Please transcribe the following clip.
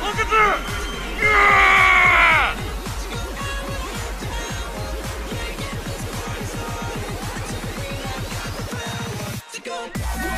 Look at that! Yeah.